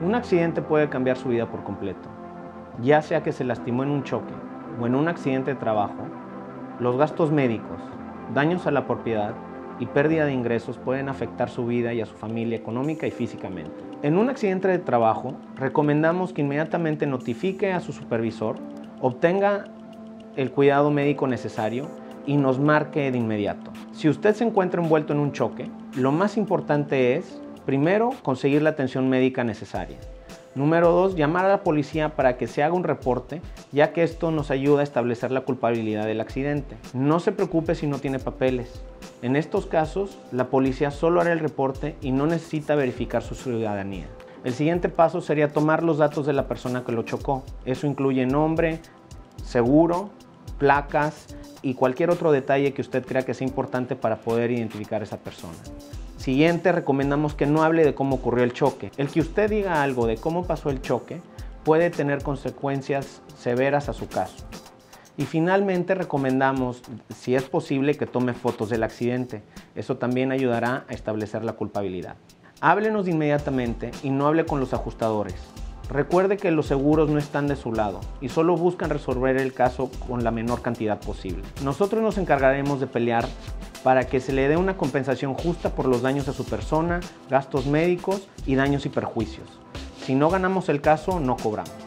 Un accidente puede cambiar su vida por completo. Ya sea que se lastimó en un choque o en un accidente de trabajo, los gastos médicos, daños a la propiedad y pérdida de ingresos pueden afectar su vida y a su familia económica y físicamente. En un accidente de trabajo, recomendamos que inmediatamente notifique a su supervisor, obtenga el cuidado médico necesario y nos marque de inmediato. Si usted se encuentra envuelto en un choque, lo más importante es, primero, conseguir la atención médica necesaria. Número dos, llamar a la policía para que se haga un reporte, ya que esto nos ayuda a establecer la culpabilidad del accidente. No se preocupe si no tiene papeles. En estos casos, la policía solo hará el reporte y no necesita verificar su ciudadanía. El siguiente paso sería tomar los datos de la persona que lo chocó. Eso incluye nombre, seguro, placas y cualquier otro detalle que usted crea que sea importante para poder identificar a esa persona. Siguiente, recomendamos que no hable de cómo ocurrió el choque. El que usted diga algo de cómo pasó el choque puede tener consecuencias severas a su caso. Y finalmente recomendamos, si es posible, que tome fotos del accidente. Eso también ayudará a establecer la culpabilidad. Háblenos inmediatamente y no hable con los ajustadores. Recuerde que los seguros no están de su lado y solo buscan resolver el caso con la menor cantidad posible. Nosotros nos encargaremos de pelear para que se le dé una compensación justa por los daños a su persona, gastos médicos y daños y perjuicios. Si no ganamos el caso, no cobramos.